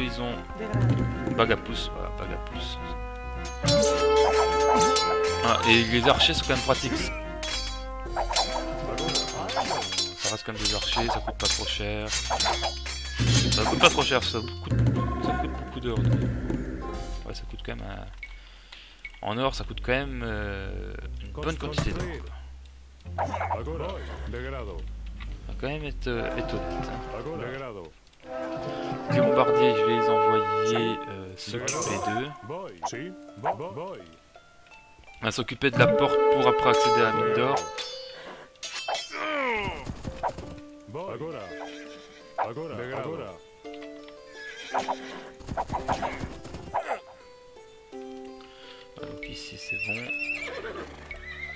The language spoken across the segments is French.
ils ont bague à. Ah, et les archers sont quand même pratiques. Ça reste comme des archers, ça coûte pas trop cher. Ça coûte pas trop cher, ça coûte, ça coûte beaucoup d'or. Ouais, ça coûte quand même... un- En or, ça coûte quand même euh, une bonne quantité d'or. Ça va quand même être euh. Les bombardiers, je vais les envoyer euh, s'occuper d'eux. On va s'occuper de la porte pour après accéder à la. Ah, Donc ici c'est bon.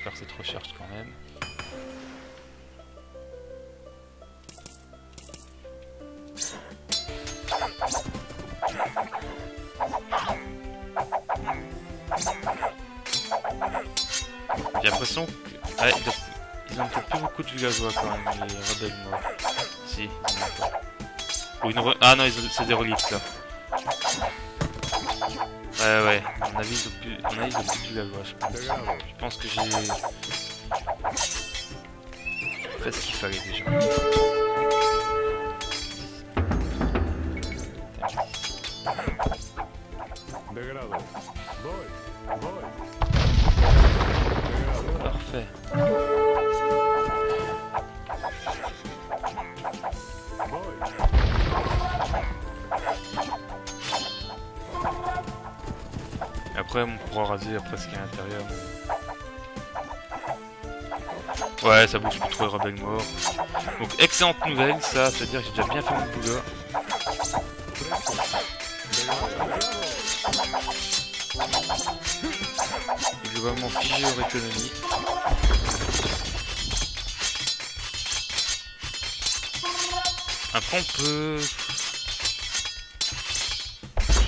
Faire cette recherche quand même. J'ai l'impression que... Ah, ils ont peut-être plus beaucoup de villageois quand même, les rebelles morts. Si, ils en ont Ah non, c'est des reliques là. Ouais, ouais, à mon avis, ils ont plus, ils plus de villageois, je pense. Je pense que j'ai fait ce qu'il fallait déjà. Voy. Parfait. Après, on pourra raser après ce qu'il y a à l'intérieur. Ouais, ça bouge plus trop les rebelles morts. Donc, excellente nouvelle, ça, c'est-à-dire que j'ai déjà bien fait mon boulot. Figé leur économie. Après, on peut.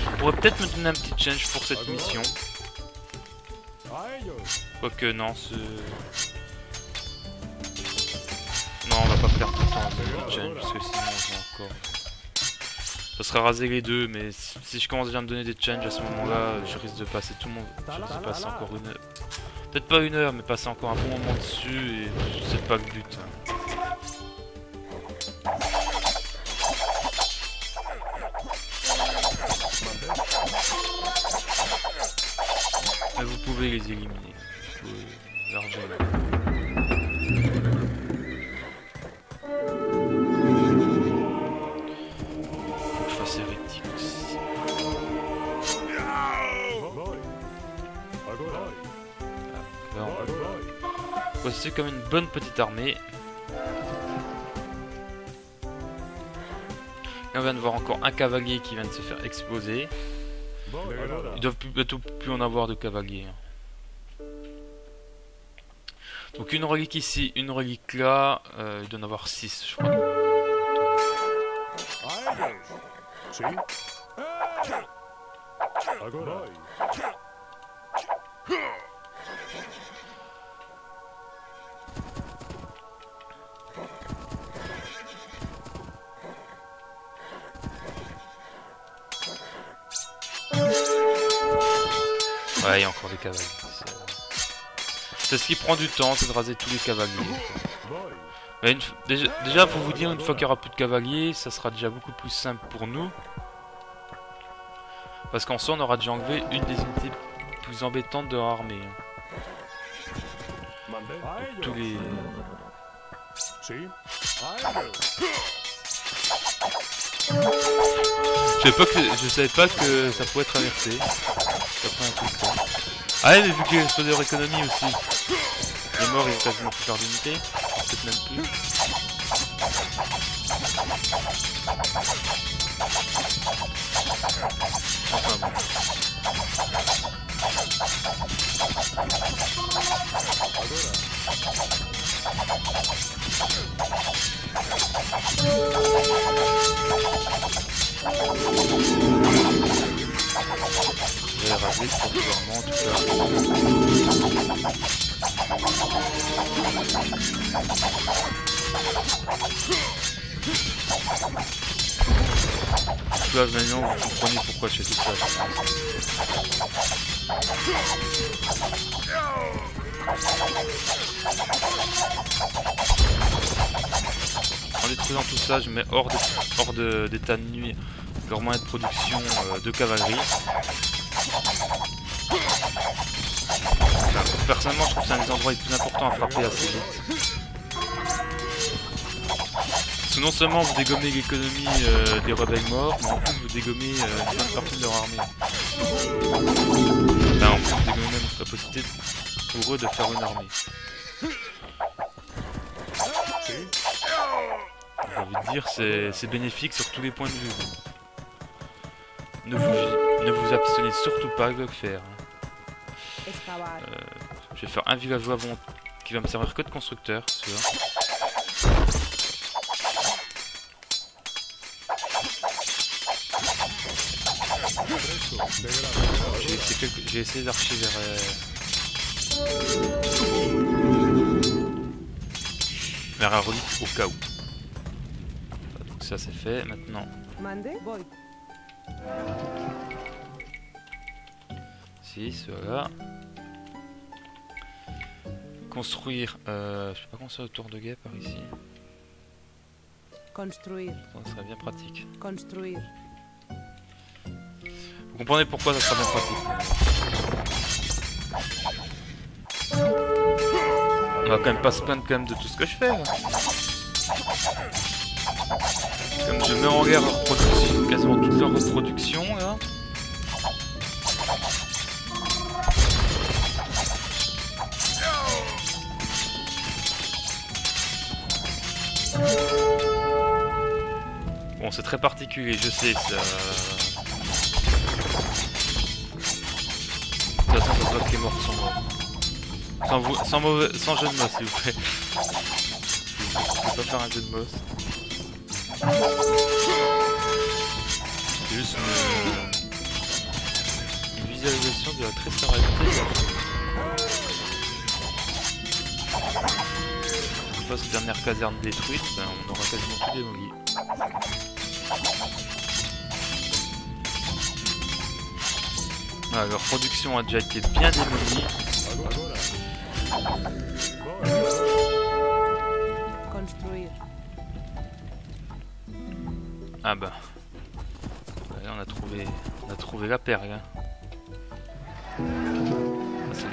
On pourrait peut-être me donner un petit change pour cette mission. Quoique, non, ce. Non, on va pas perdre de temps à donner des change parce que sinon, vais encore. Ça sera raser les deux, mais si je commence déjà à me donner des changes à ce moment-là, je risque de passer tout le monde. Je risque de passer encore une. Peut-être pas une heure, mais passer encore un bon moment dessus, et c'est pas le but. hein. Mais vous pouvez les éliminer. Vous pouvez. Voy. constituer comme une bonne petite armée. On vient de voir encore un cavalier qui vient de se faire exploser. Ils doivent plus, bientôt plus en avoir de cavaliers. Donc une relique ici, une relique là, euh, il doit en avoir 6 je crois. Ouais, il y a encore des cavaliers. C'est- C'est ce qui prend du temps, c'est de raser tous les cavaliers. Déjà, faut vous dire, une fois qu'il n'y aura plus de cavaliers, ça sera déjà beaucoup plus simple pour nous. Parce qu'en soi, on aura déjà enlevé une des unités plus embêtantes de leur armée. hein. Ellos. Tous les... Je savais pas que, je savais pas que ça pouvait traverser. Ça prend un coup de temps. Ah ouais, mais vu que sur leur économie aussi. Les morts, ils ont quasiment plus faire d'unités. Peut-être même plus. Raser provisoirement en tout. Donc là maintenant vous comprenez pourquoi je fais tout ça. En détruisant tout ça, je mets hors de- hors de- d'état de, nuit leur moyen de production euh, de cavalerie. Personnellement, je trouve que c'est un des endroits les plus importants à frapper assez vite. Parce que non seulement vous dégommez l'économie euh, des rebelles morts, mais en plus vous dégommez euh, une bonne partie de leur armée. En plus vous dégommez même la possibilité pour eux de faire une armée. J'ai envie de dire, c'est bénéfique sur tous les points de vue. Ne vous, ne vous abstenez surtout pas de le faire. Je vais faire un villageois bon, qui va me servir que de constructeur. Degrado. J'ai essayé, quelques- essayé d'archiver euh, vers un relique au cas où. Donc ça c'est fait. Maintenant. 6, voilà. Construire. Euh, je peux pas construire le tour de guet par ici. Construir. Ça serait bien pratique. Construir. Vous comprenez pourquoi ça sera bien pratique. On va quand même pas se plaindre quand même de tout ce que je fais. là. Comme je mets en guerre leur production, quasiment toute leur reproduction là. C'est très particulier, je sais. Ça... De toute façon, ça se voit que les morts sont morts. Sans, sans, mauvais, sans jeu de mots, s'il vous plaît. Je peux pas faire un jeu de mots. Juste une, une visualisation de la triste réalité. Une fois cette dernière caserne détruite, ben, on aura quasiment tout démoli. Ah, leur production a déjà été bien démolie. Ah bah. Ouais, on a trouvé. On a trouvé la perle. Hein. Ah, c'est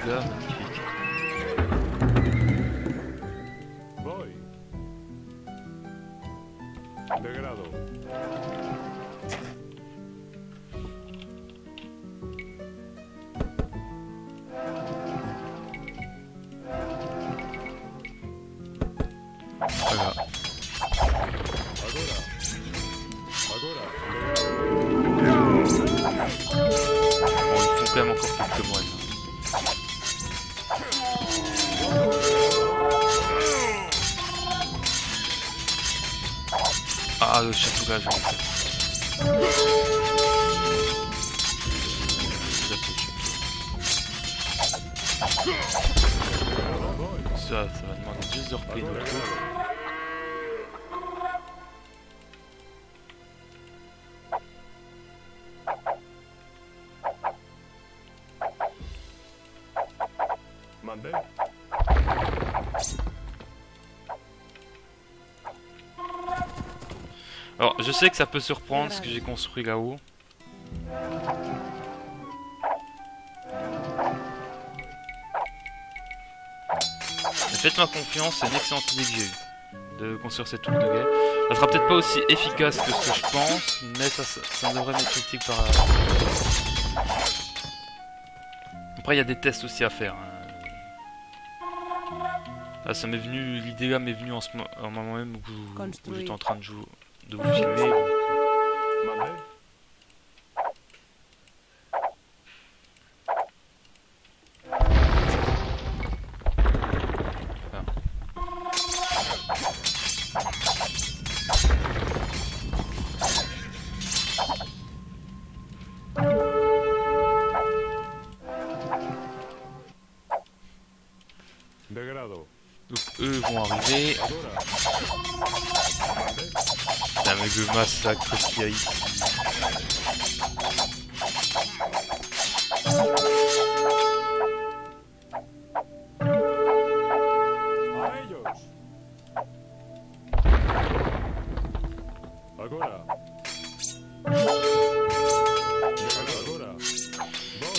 Là, j'ai envie. Voy. Ça, ça va demander juste de reprendre notre sais que ça peut surprendre ce que j'ai construit là-haut. Mais faites-moi confiance, c'est une excellente idée que j'ai eue de construire cette tour de guet. Ça sera peut-être pas aussi efficace que ce que je pense, mais ça, ça, ça devrait m'être utile par... Après, il y a des tests aussi à faire. hein. Ah, ça m'est venu, l'idée là m'est venue en ce mo- en moment même où, j'étais en train de, jouer, de vous filmer.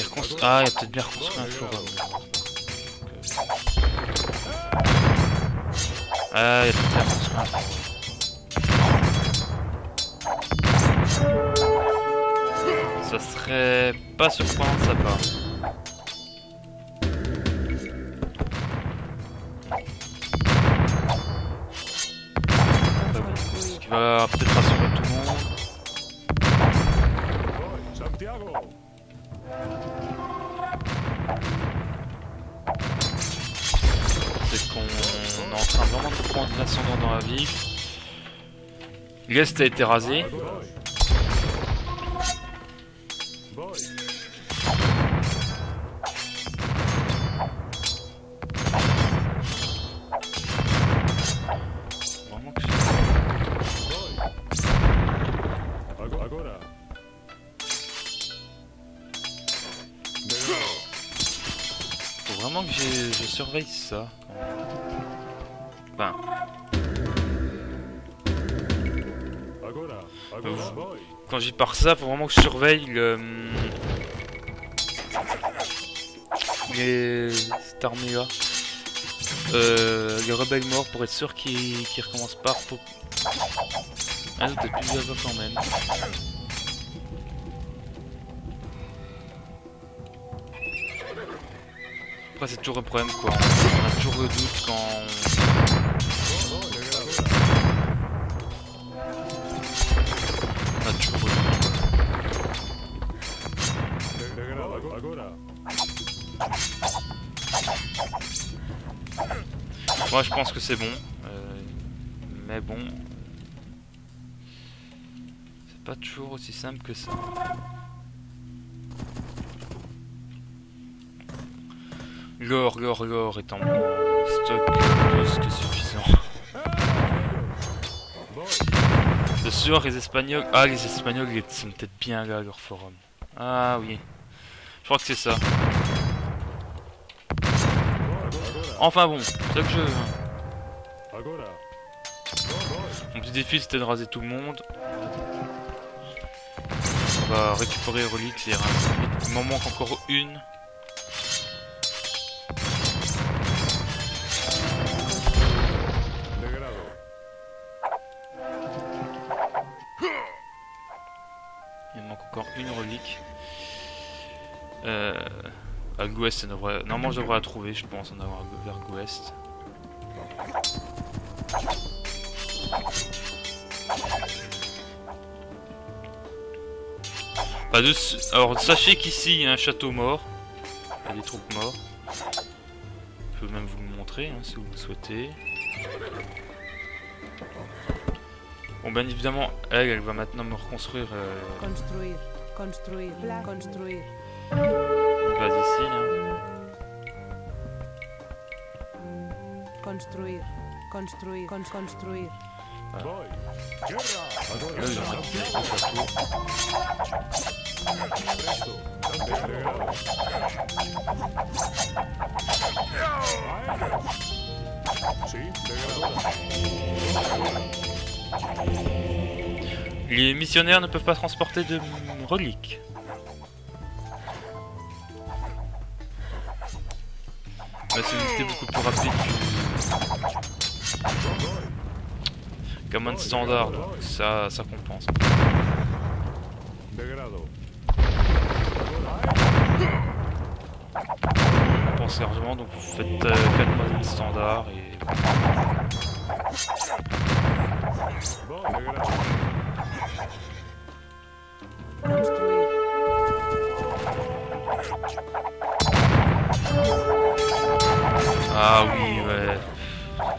Reconstru- Ah, il peut-être bien reconstruit un forum. Ah, il reconstruit. Ça serait pas surprenant de sa part. Ce qui va peut-être rassurer tout le monde. C'est qu'on est en train vraiment de prendre l'ascendant dans la ville. L'Est a été rasé. Surveille ça. Enfin, Agora. Agora. Euh, Voy. quand j'y pars ça, faut vraiment que je surveille le... Les... cette armée là. Euh, les rebelles morts pour être sûr qu'ils qu'ils recommencent pas. Pour... Ah, peut-être quand même. Après, c'est toujours un problème quoi. On a toujours le doute quand. On a toujours. Moi je pense que c'est bon. Euh, mais bon. C'est pas toujours aussi simple que ça. L'or, l'or, l'or est en stock plus que suffisant. C'est sûr, les Espagnols. Ah, les Espagnols ils sont peut-être bien là leur forum. Ah oui. Je crois que c'est ça. Voy. Agora. Enfin bon, c'est que je. Voy. Mon petit défi c'était de raser tout le monde. On va récupérer peu vite. Il m'en manque encore une. Il me manque encore une relique. Euh, à ça devrait... normalement je devrais la trouver, je pense, en avoir vers l'ouest. Pas de... Alors sachez qu'ici il y a un château mort. Il y a des troupes morts. Je peux même vous le montrer hein, si vous le souhaitez. Bon, bien évidemment, elle, elle va maintenant me reconstruire euh, Construir. Construir. Construir. Une base ici. hein. Construir. Construir. Con- construir. Voy. Guerra. Agora. Là, ils ont récupéré le château. Presto. Negado. A ellos. Sí. Negado. Les missionnaires ne peuvent pas transporter de reliques. C'est une unité beaucoup plus rapide que- mode standard, donc ça, ça compense. Compense largement, donc vous faites 4 modes standard et. Ah oui, ouais. Ah,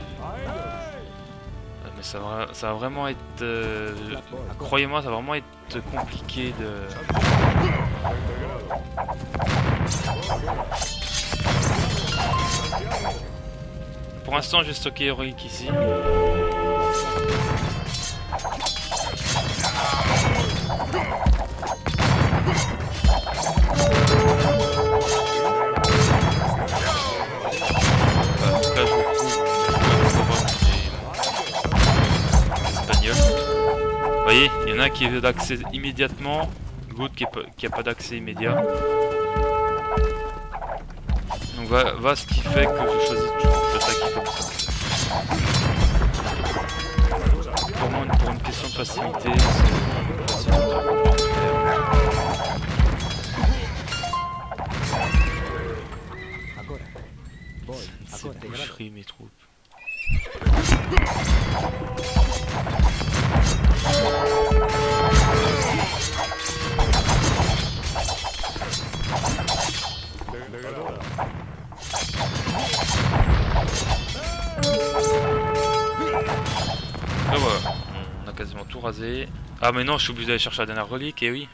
mais ça va, ça va vraiment être... Euh, croyez-moi, ça va vraiment être compliqué de... Pour l'instant, j'ai stocké Heroic ici. Voyez, il y en a un qui veut d'accès immédiatement, l'autre qui n'a pas d'accès immédiat. Donc va, va ce qui fait que je choisis toujours d'attaquer comme ça. Pour moi, pour une question de facilité, c'est C'est boucherie mes troupes. Et voilà, on a quasiment tout rasé. Ah mais non, je suis obligé d'aller chercher la dernière relique, et oui.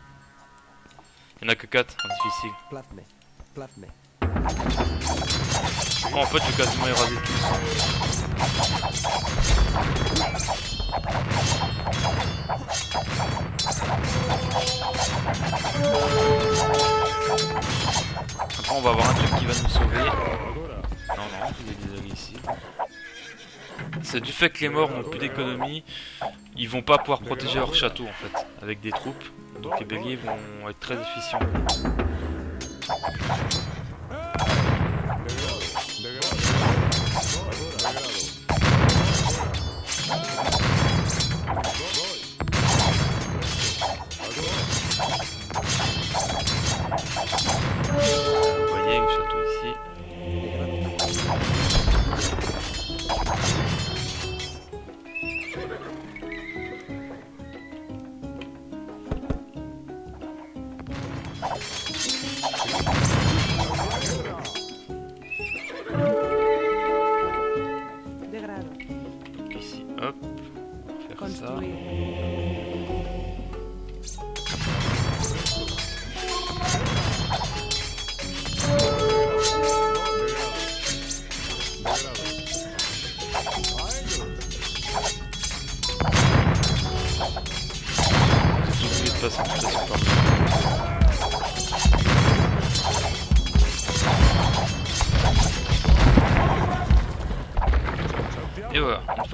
Il y en a que 4, difficile. Plasme. Plasme. Oh, en fait, j'ai quasiment érasé tous. Après, on va avoir un truc qui va nous sauver. Non, non, il des alliés ici. C'est du fait que les morts n'ont plus d'économie, ils vont pas pouvoir protéger leur château en fait, avec des troupes. Donc les béliers vont être très efficients.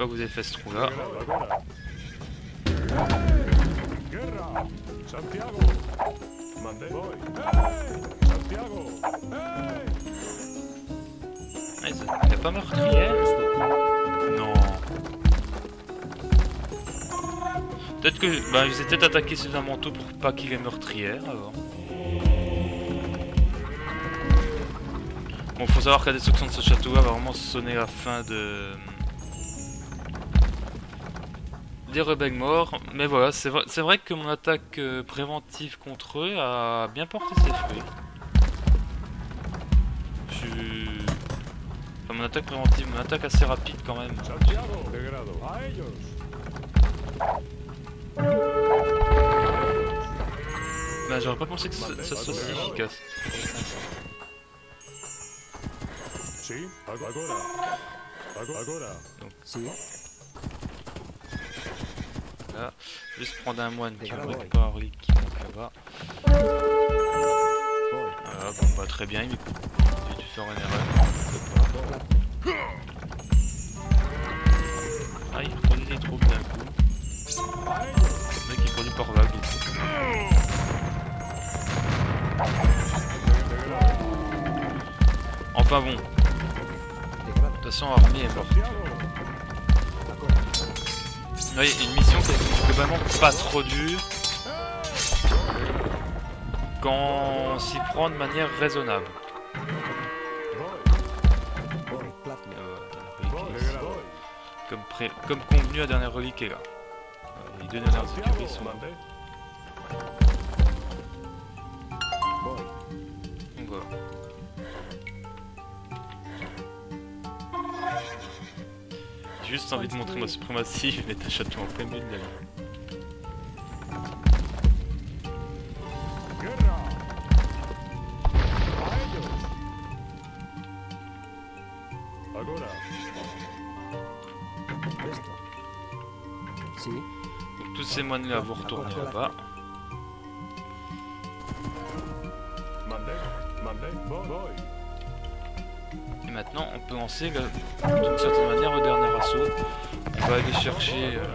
Que vous avez fait ce trou là. Ah, il a pas meurtrière Non. Peut-être que. Bah, ils étaient attaqués suffisamment tôt pour pas qu'il ait meurtrière alors. Bon, faut savoir que la destruction de ce château-là va vraiment sonner la fin de. Des rebelles morts, mais voilà, c'est vrai, vrai que mon attaque euh, préventive contre eux a bien porté ses fruits. Je suis. Enfin, mon attaque préventive, mon attaque assez rapide quand même. Bah, j'aurais pas pensé que ça, ça soit si efficace. Sí. Là, juste prendre un moine qui aurait ouais. pas un relique qui manque là-bas. Voilà, bon, bah très bien, il j'ai dû faire une erreur. Ah, il produit des troupes d'un coup. Le mec il produit par vague. Enfin bon, de toute façon l'armée est morte. Oui, une mission qui est globalement pas trop dure quand on s'y prend de manière raisonnable. Euh. Degrado. comme, pré- comme convenu, la dernière relique est là. Euh, Les deux dernières écuries sont juste envie de montrer ma suprématie, je vais mettre un château en plein milieu. Donc tous ces moines là vont retourner là-bas. Lancer d'une certaine manière le dernier assaut. On va aller chercher euh.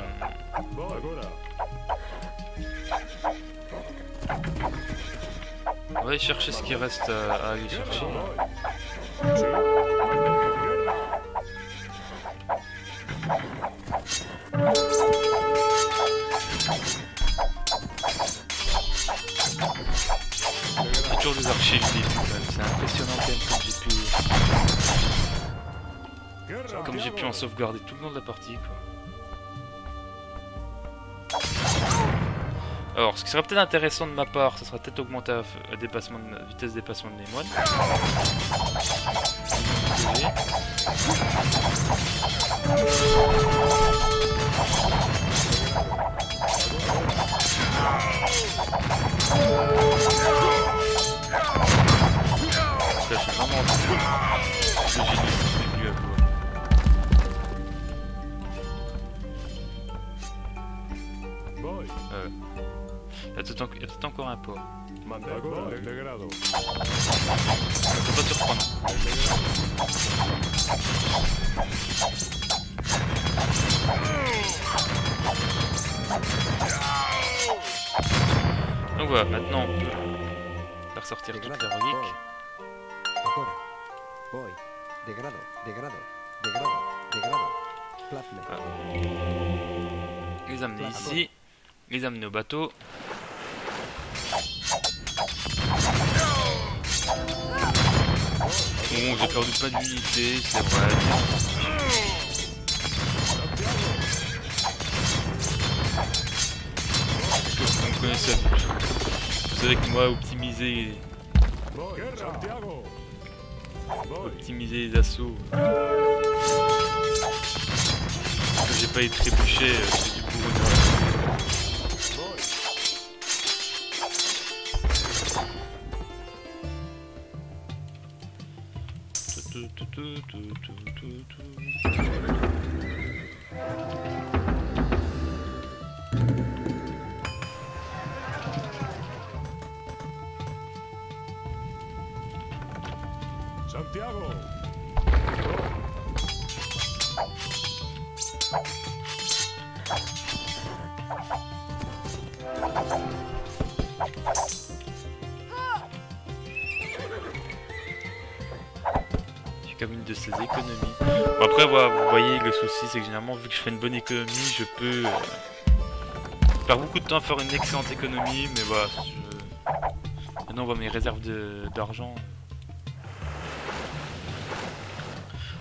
On va aller chercher ce qui reste à, aller chercher. Toujours des du comme j'ai pu en sauvegarder tout le long de la partie. Quoi. Alors, ce qui serait peut-être intéressant de ma part, ce sera peut-être augmenter la dépassement de, vitesse dépassement de moines. Parce que là, suis vraiment peut-être en- il y a peut-être encore un port. Ça peut pas surprendre. Donc voilà, maintenant on peut faire sortir toute l'héroïque. Plasme. Les amener ici, les amener au bateau. Bon, j'ai perdu pas d'unité, c'est vrai. Vous me connaissez. Vous savez que moi, optimiser, optimiser les assauts. Que j'ai pas été trébuché, Tu, tu, tu, économies. Après, voilà, vous voyez, le souci, c'est que généralement, vu que je fais une bonne économie, je peux euh, faire beaucoup de temps faire une excellente économie, mais voilà. je- Maintenant, on voit mes réserves d'argent.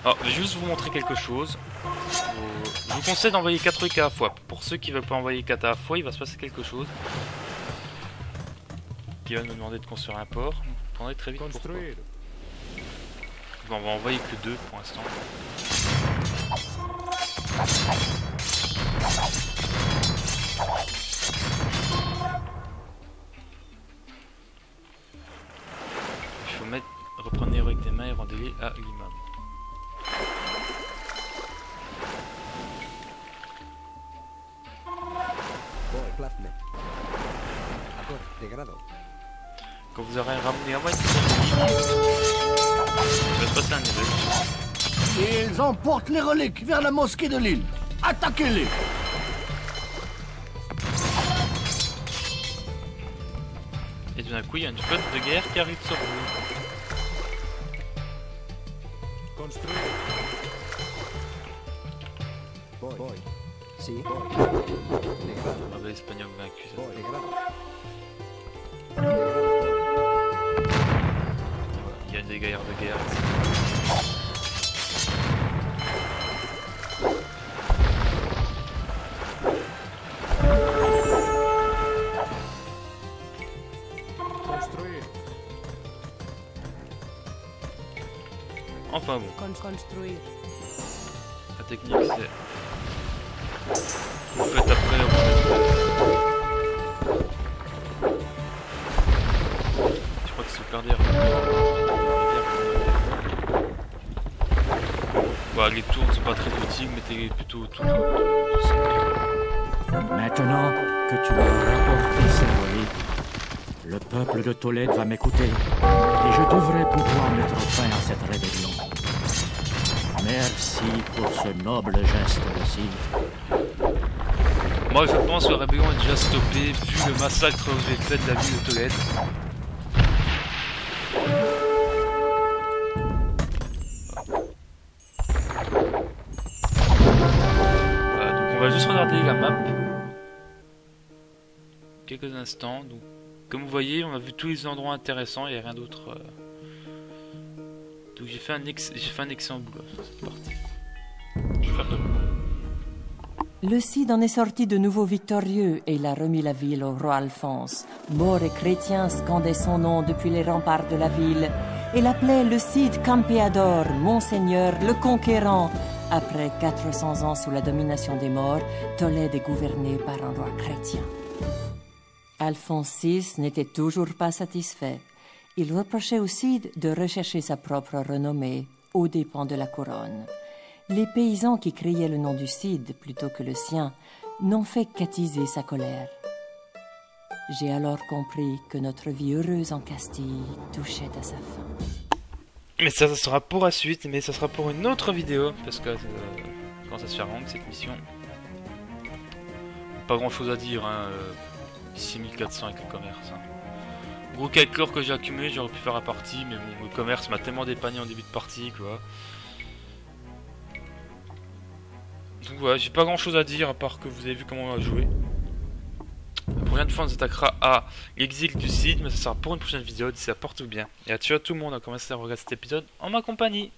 Alors, je vais juste vous montrer quelque chose. Vous- Je vous conseille d'envoyer 4 trucs à la fois. Pour ceux qui veulent pas envoyer 4 à la fois, il va se passer quelque chose. Qui va nous demander de construire un port. Vous comprendrez très vite pourquoi. On va envoyer que deux pour l'instant. Il faut mettre reprendre l'héroïque des mains et rendez-les à. Degrado. Quand vous aurez ramené à moi Ils emportent les reliques vers la mosquée de l'île. Attaquez-les Et tout d'un coup, il y a une flotte de guerre qui arrive sur vous. Construir. Voy. Voy. Sí. Voy. Degrado. Ah bah, l'espagnol vaincu. ça. Il y a des gaillards de guerre. Enfin bon, Con- construir. la technique c'est. Vous faites après. Je crois que c'est super dur. Bah, les tours c'est pas très utile, mettez plutôt ce- Maintenant que tu as rapporté ces reliques, le peuple de Tolède va m'écouter et je devrais pouvoir mettre fin à cette rébellion. Merci pour ce noble geste, aussi. Moi je pense que la rébellion est déjà stoppée vu le massacre que j'ai fait de la ville de Tolède. Donc on va juste regarder la map. Quelques instants. Donc, comme vous voyez, on a vu tous les endroits intéressants, il n'y a rien d'autre. euh. Donc j'ai fait, un ex... j'ai fait un excellent boulot sur cette partie. Je vais faire de Le Cid en est sorti de nouveau victorieux et il a remis la ville au roi Alphonse. Morts et chrétiens scandaient son nom depuis les remparts de la ville et l'appelaient le Cid Campeador, Monseigneur le Conquérant. Après 400 ans sous la domination des morts, Tolède est gouverné par un roi chrétien. Alphonse VI n'était toujours pas satisfait. Il reprochait au Cid de rechercher sa propre renommée aux dépens de la couronne. Les paysans qui criaient le nom du Cid plutôt que le sien n'ont fait qu'attiser sa colère. J'ai alors compris que notre vie heureuse en Castille touchait à sa fin. Mais ça, ça sera pour la suite, mais ça sera pour une autre vidéo, parce que euh, quand ça se fait longue cette mission. Pas grand chose à dire, hein. euh, 6400 avec le commerce. hein. Gros calcor que j'ai accumulé, j'aurais pu faire la partie, mais bon, le commerce m'a tellement dépanné en début de partie, quoi. Donc voilà, j'ai pas grand chose à dire à part que vous avez vu comment on a joué. La prochaine fois, on s'attaquera à l'exil du Cid, mais ça sera pour une prochaine vidéo. D'ici là, porte-vous bien. Et à ciao à tout le monde à commencer à regarder cet épisode en ma compagnie.